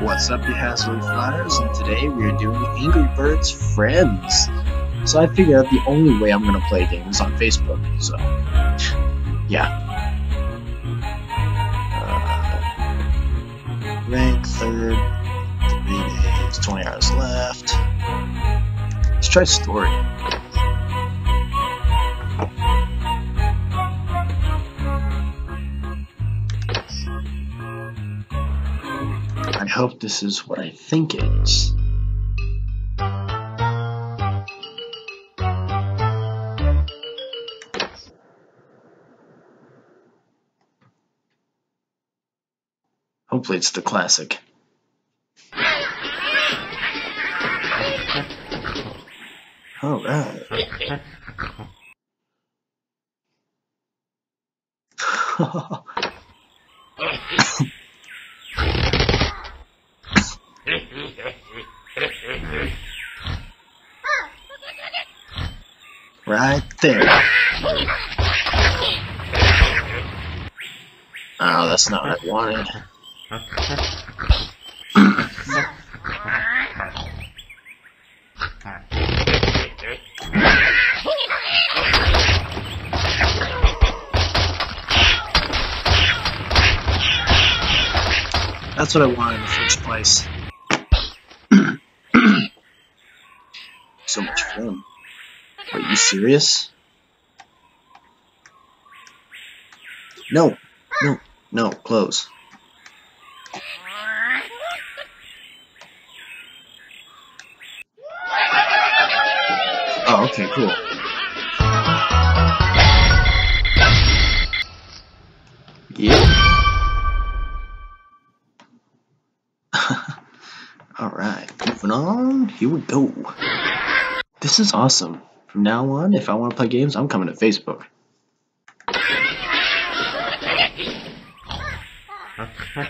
What's up, you Hazard Flyers? And today we are doing Angry Birds Friends. So I figured out the only way I'm gonna play games on Facebook. So, yeah. Uh, rank third, three days, 20 hours left. Let's try story. Hope this is what I think it is. Hopefully it's the classic. Alright. right there. Oh, that's not what I wanted. That's what I wanted in the first place. so much fun. Are you serious? No, no, no, close. Oh, okay, cool. Yeah. Alright, moving on. Here we go. This is awesome. From now on, if I want to play games, I'm coming to Facebook.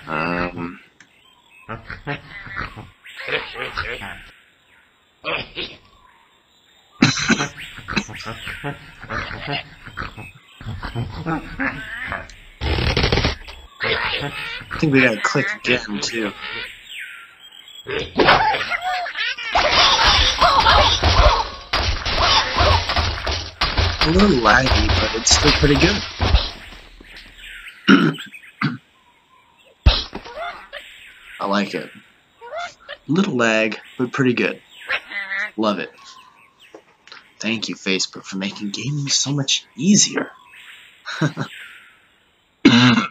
Um. I think we gotta click again, too. A little laggy, but it's still pretty good. I like it. Little lag, but pretty good. Love it. Thank you, Facebook, for making gaming so much easier.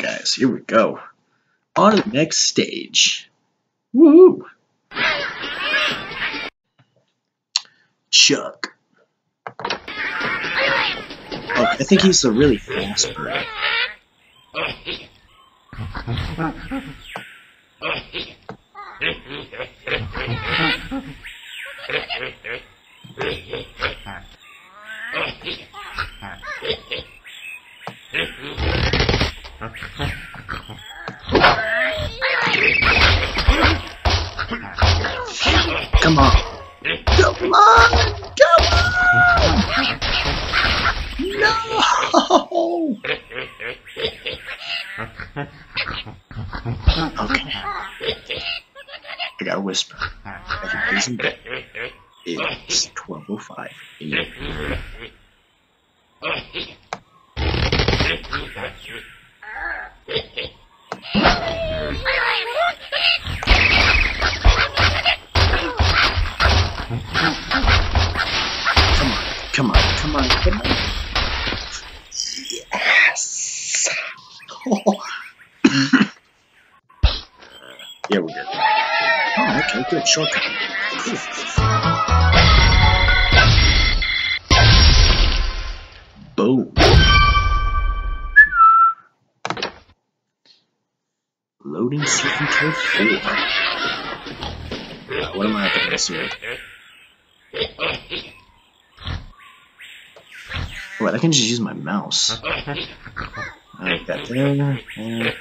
Alright, guys, here we go. On to the next stage. Woo! Chuck. I think he's a really fast bird. Come on. Come on! Come on! No! Okay. I gotta whisper. Everybody's oh in bed. It's 12.05 a.m. Come on, come on, come on. Yes! yeah, we're good. Oh, okay, good. Shortcut. Cool. Up here? Wait, I can just use my mouse. I got there. there.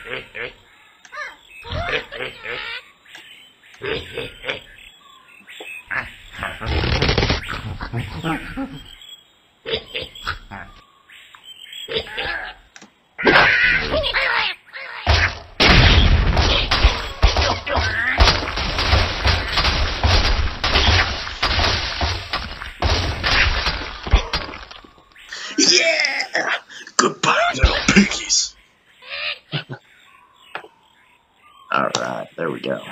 Little. Alright, there we go.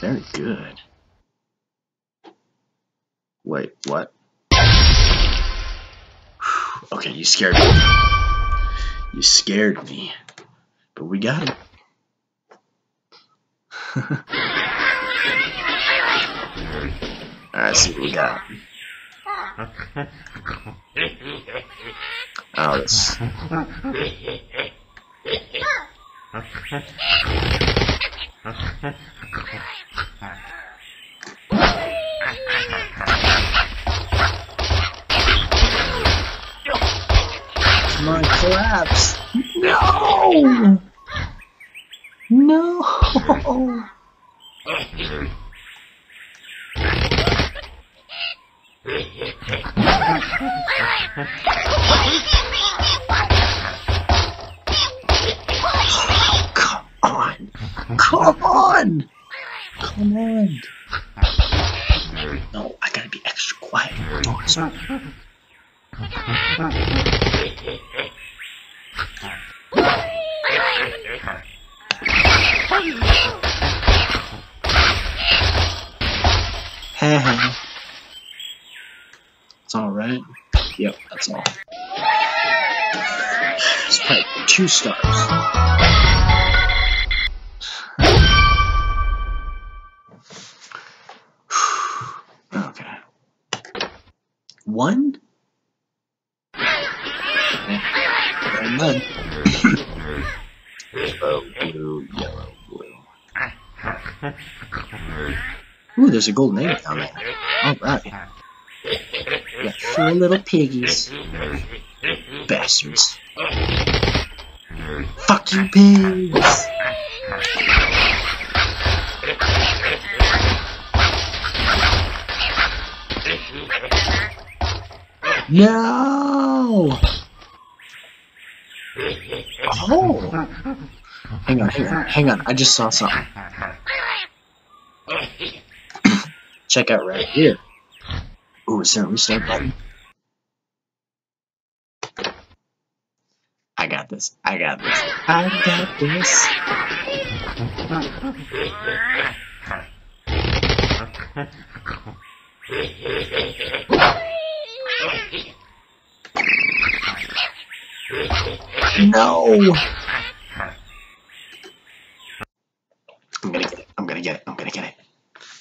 Very good. Wait, what? Okay, you scared me. You scared me. But we got it. Alright, see what we got. Oh, this. Come on, collapse! No! No! Come on! Come on! Come on! No, I gotta be extra quiet. Oh, sorry. It's alright. Yep, that's all. It's probably two stars. Okay. One? And then. Ooh, there's a golden egg down there. Alright. Four little piggies. Bastards. Fuck you, pigs! No! Oh! Hang on, hang on, hang on. I just saw something. Check out right here. Ooh, is there a restart button? I got this. I got this. I got this. No! I'm gonna get it. I'm gonna get it. I'm gonna get it.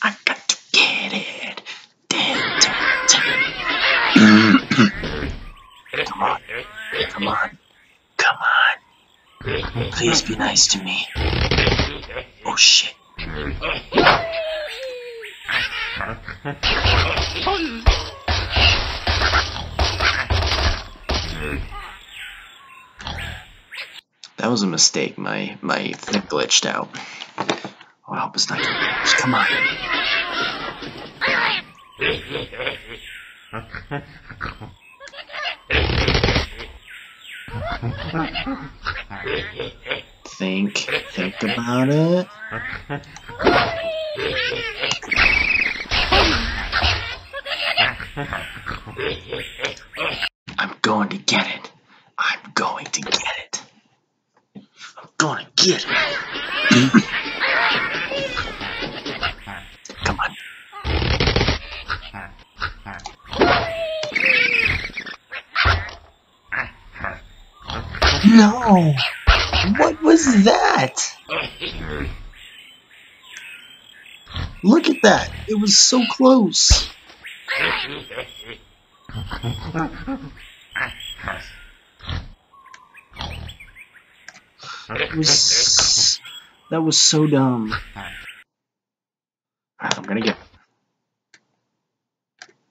I got to get it. Come on. Come on. Come on. Please be nice to me. Oh shit. That was a mistake. My my thing glitched out. Oh, I hope it's not. Come on. Think, think about it. I'm going to get it. I'm going to get it. I'm going to get it. No! What was that? Look at that! It was so close! Was That was so dumb. Alright, I'm gonna get it.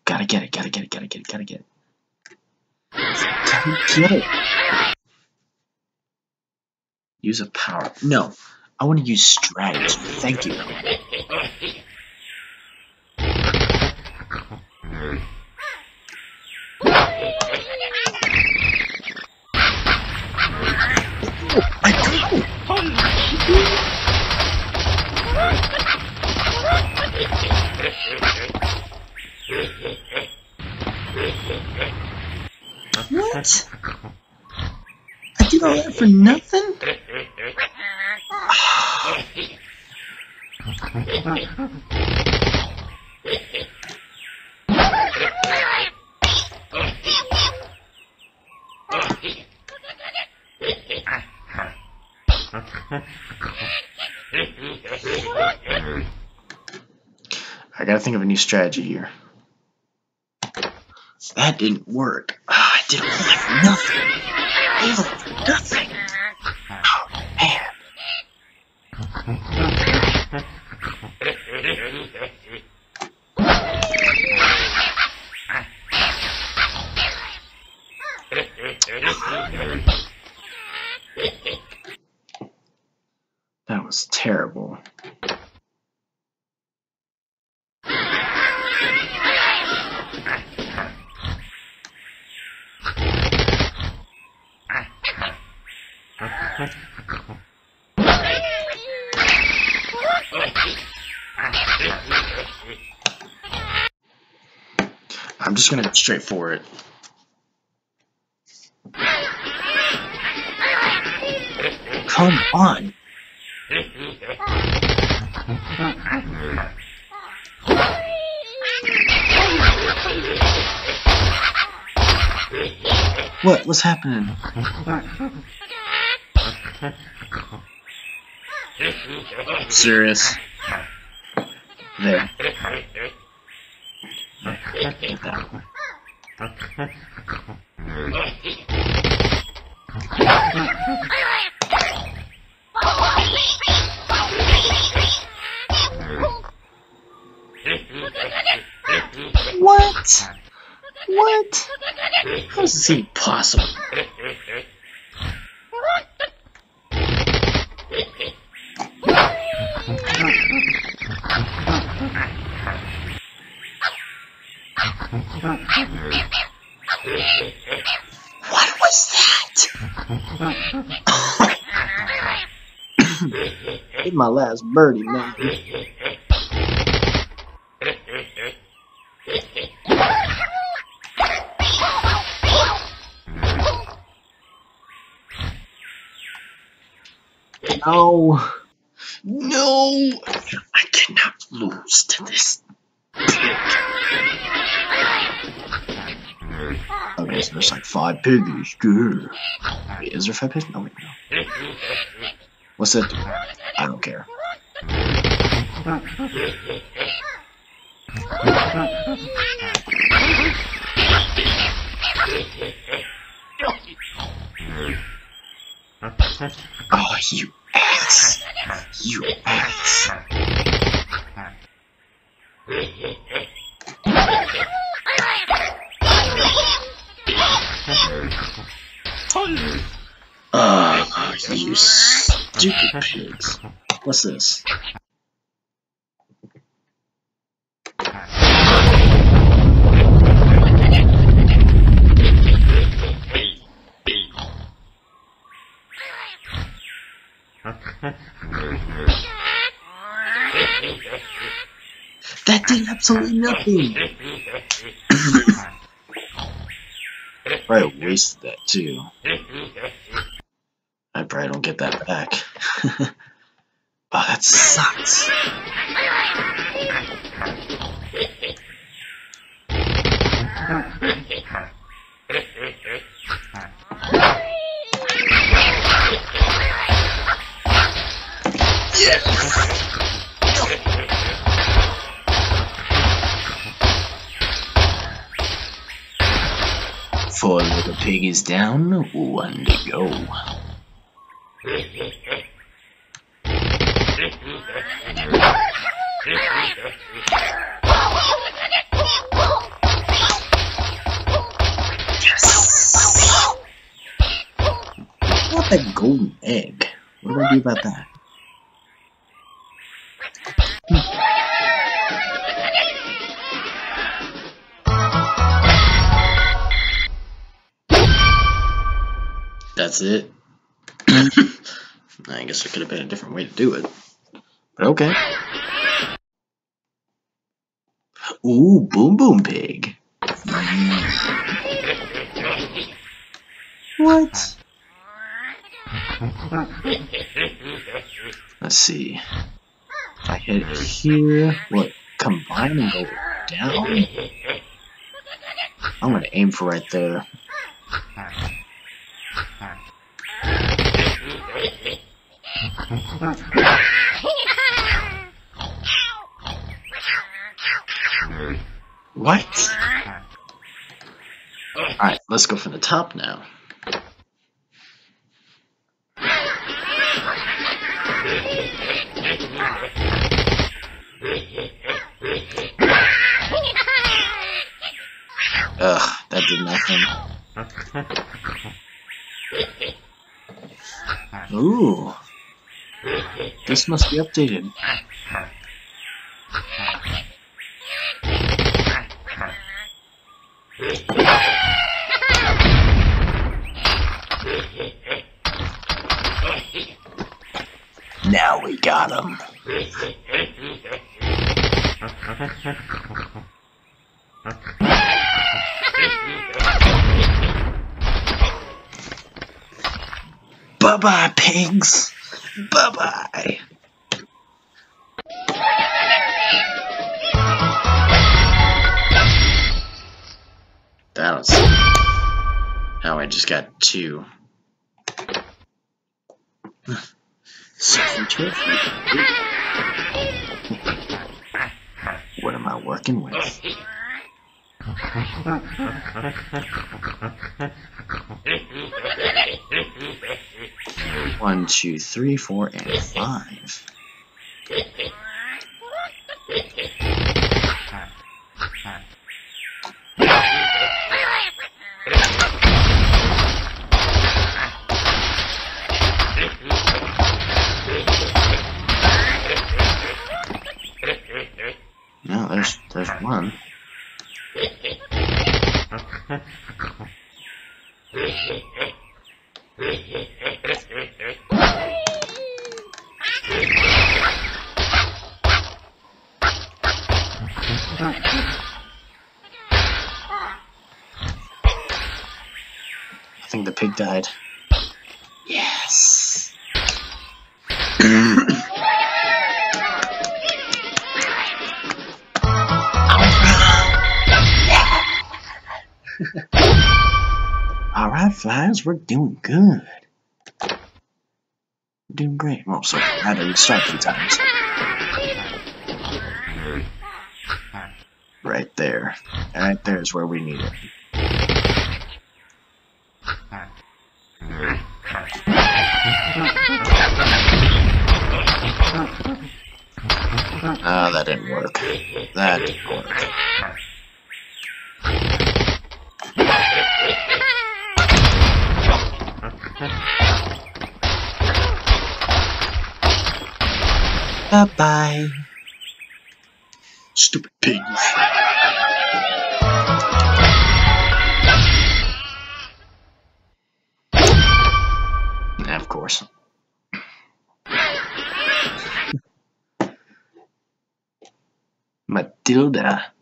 Gotta get it, gotta get it, gotta get it, gotta get it. Gotta get it. Use a power. No, I want to use strategy. Thank you. What? Did all that for nothing? I gotta think of a new strategy here. That didn't work. Ah, oh, I did all that for nothing. Oh, man. That just gonna go straight for it. Come on. What? What's happening? Serious. There. What? What? How is this even possible? What was that? Hit my last birdie, man. No. No. I cannot lose to this so there's like five piggies. Wait, is there five piggies? No, wait, no. What's that? I don't care. Oh, you ass. You ass. Ah, you stupid pigs. What's this? That did absolutely nothing. probably wasted that too. I probably don't get that back. oh, that sucks. Four little pig is down, one to go. Yes! What that golden egg? What do I do about that? That's it. I guess there could have been a different way to do it. But okay. Ooh, Boom Boom Pig. What? Let's see. I hit it here, what? Combine and go down? I'm gonna aim for right there. What? Alright, let's go from the top now. Ugh, that did nothing. Ooh. This must be updated. Now we got him. Bye bye, pigs. Bye bye. That was how I just got two. What am I working with? One, two, three, four, and five. No, there's there's one. I think the pig died. Flies, we're doing good. We're doing great. Well, so I had to restart three times. Right there. Right there is where we need it. Ah, that didn't work. That didn't work. Bye bye. Stupid pigs. Of course. Matilda.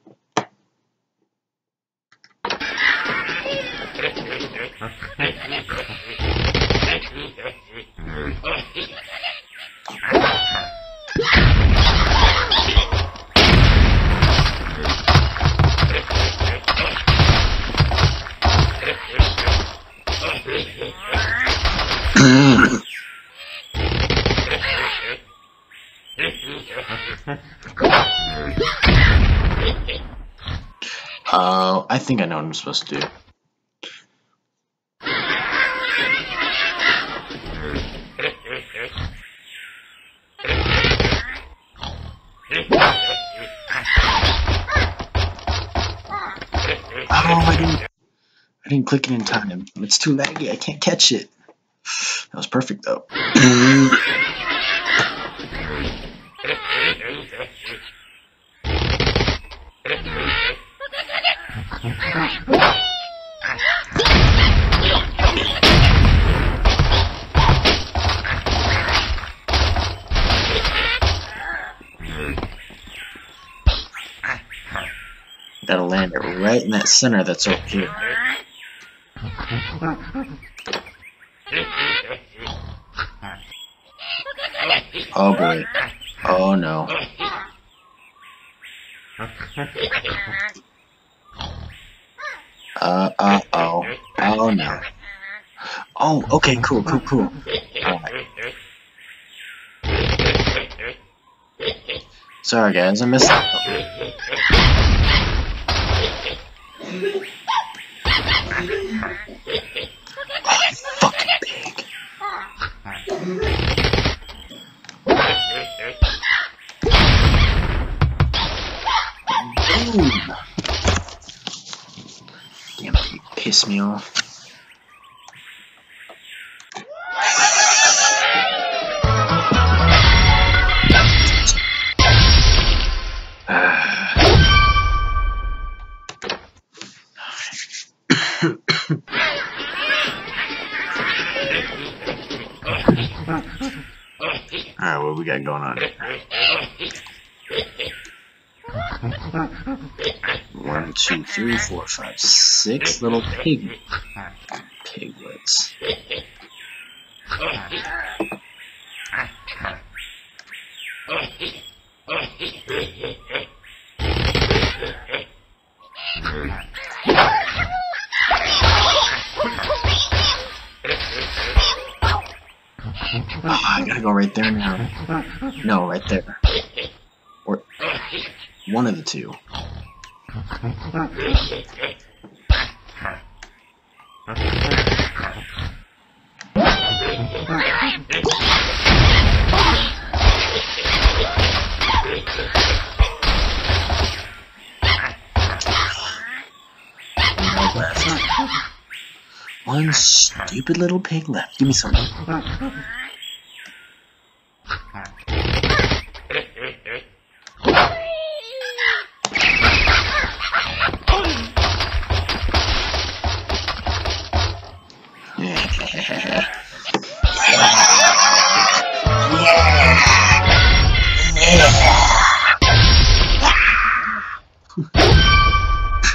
Uh, I think I know what I'm supposed to do. Didn't, I didn't click it in time. It's too laggy. I can't catch it. That was perfect though. right in that center that's over here. Oh boy. Oh no. Uh, uh, oh. Oh no. Oh, okay, cool, cool, cool. Alright. Sorry guys, I missed that. Oh, fucking pig. Boom. Damn it, you piss me off. Alright, what we got going on? One, two, three, four, five, six little pig there now. No, right there. Or one of the two. One stupid little pig left. Give me something. Ha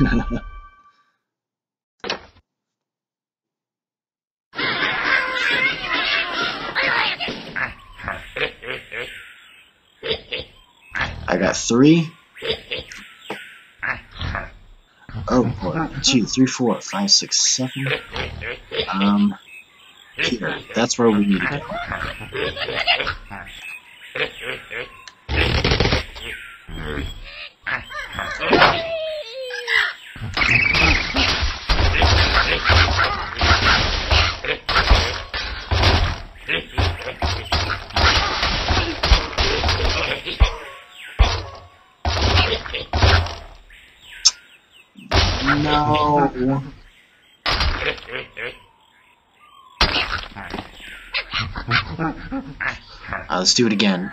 ha ha. I got three. Oh, one, two, three, four, five, six, seven. Um, here. That's where we need to go. let's do it again.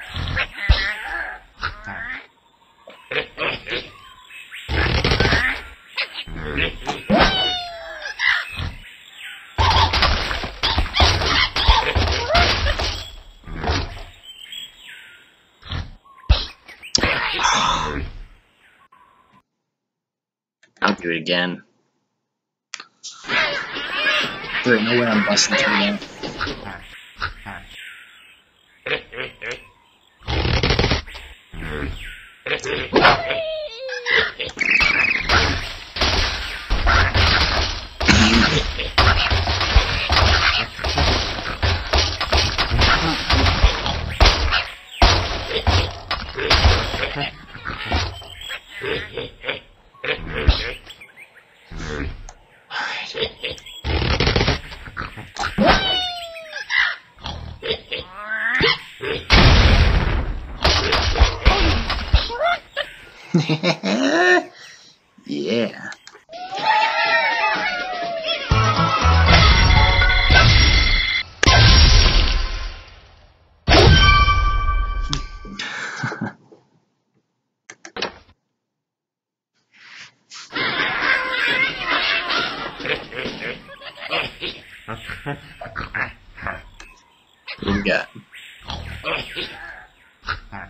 I'll do it again. There ain't no way I'm busting through that. i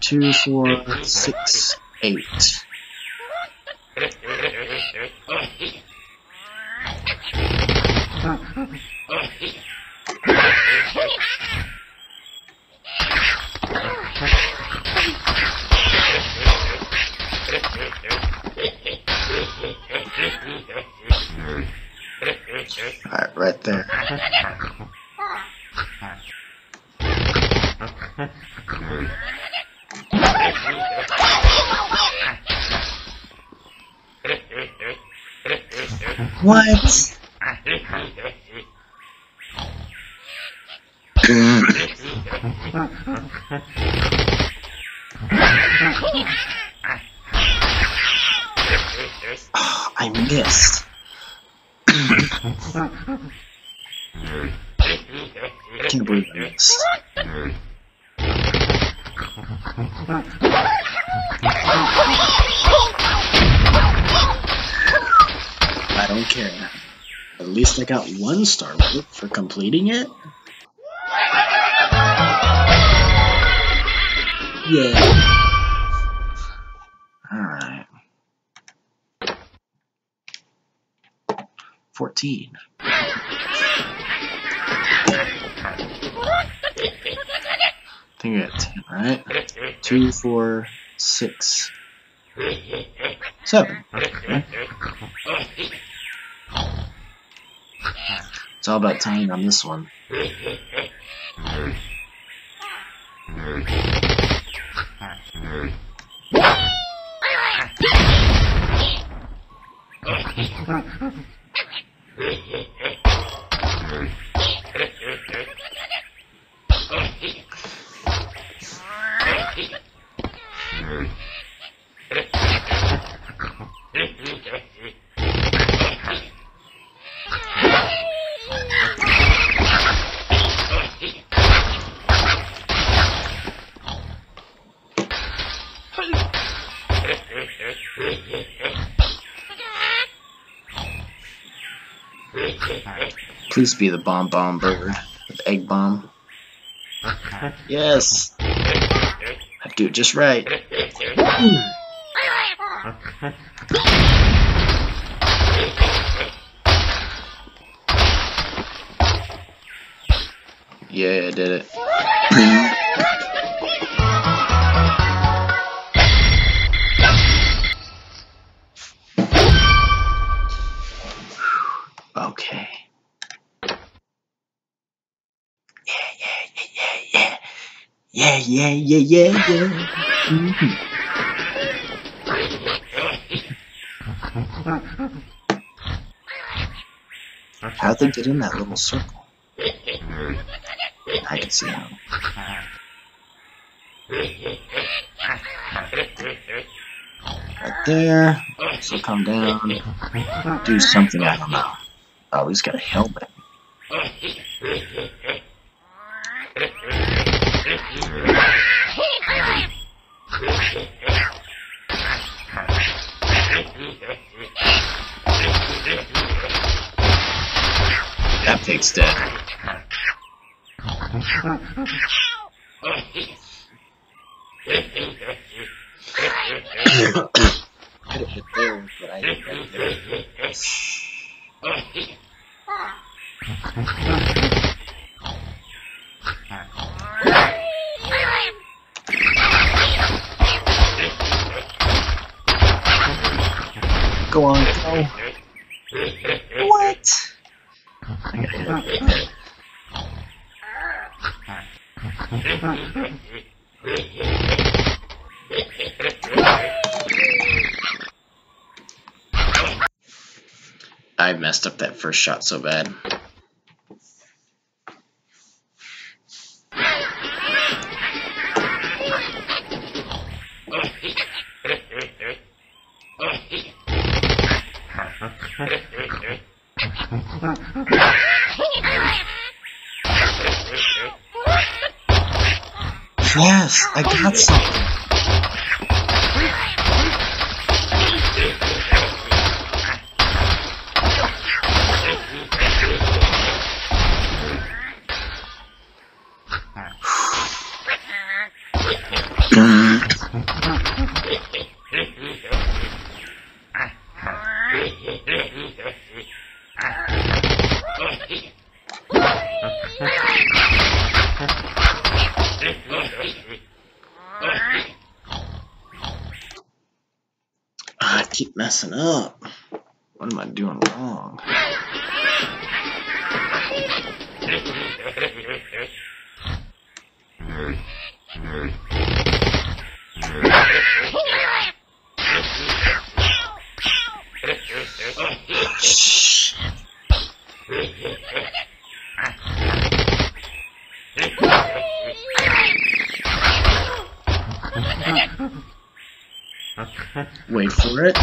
two, four, six, eight. Alright, right there. What? oh, I missed. I can't believe I missed. I don't care. At least I got one star completing it. Yeah. Alright. 14. I think I got 10, right? 2, 4, 6, 7. Okay. It's all about timing on this one. Please be the bomb bomb burger with egg bomb. Yes. I do it just right. Yeah, I did it. Yeah. Yeah, yeah. Mhm. How'd they get in that little circle? I can see how. Right there. So come down. Do something, I don't know. Oh, he's got a helmet. Dead. Could have hit there, but I hit right there. Go on, go. What? I got hit. I messed up that first shot so bad. Yes, I got something. Wait for it.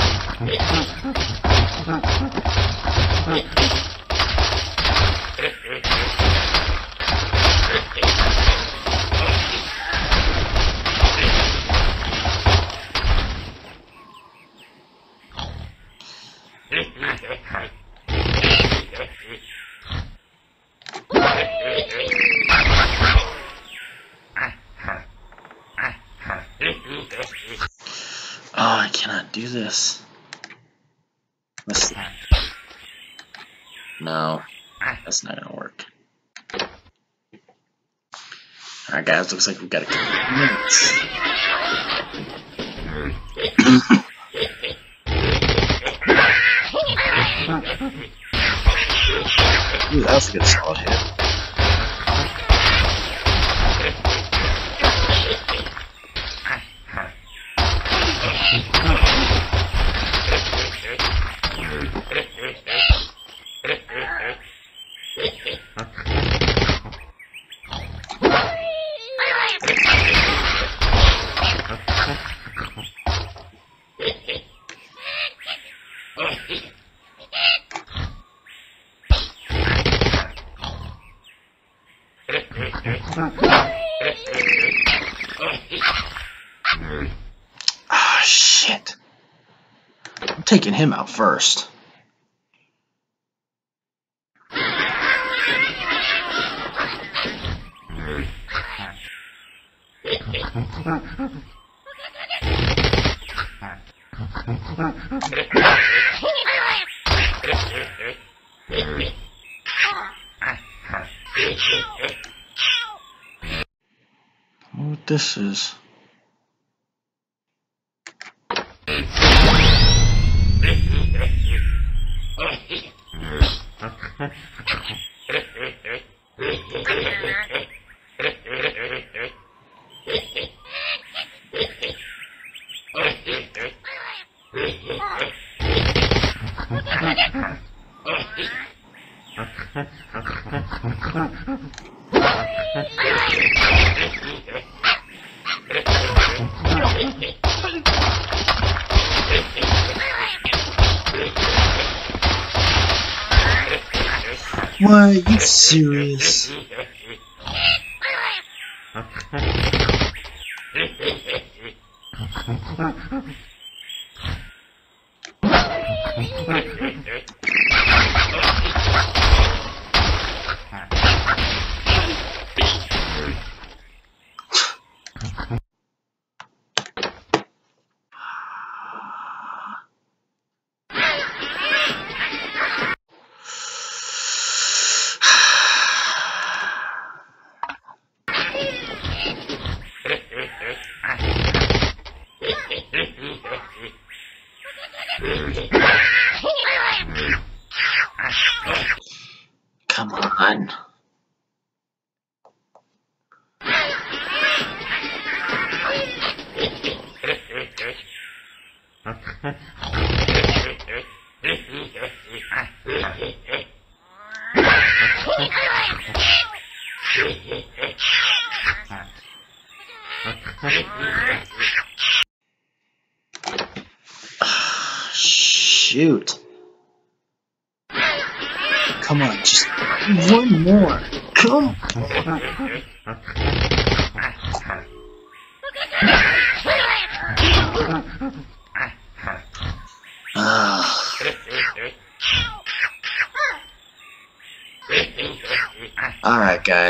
right, guys. Looks like we've got a couple minutes. Ooh, that was a good solid hit. taking him out first. what this is. Ach,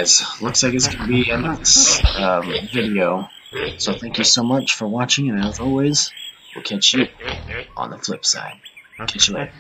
guys, looks like it's going to be end of this um, video. So thank you so much for watching, and as always, we'll catch you on the flip side. Catch you later.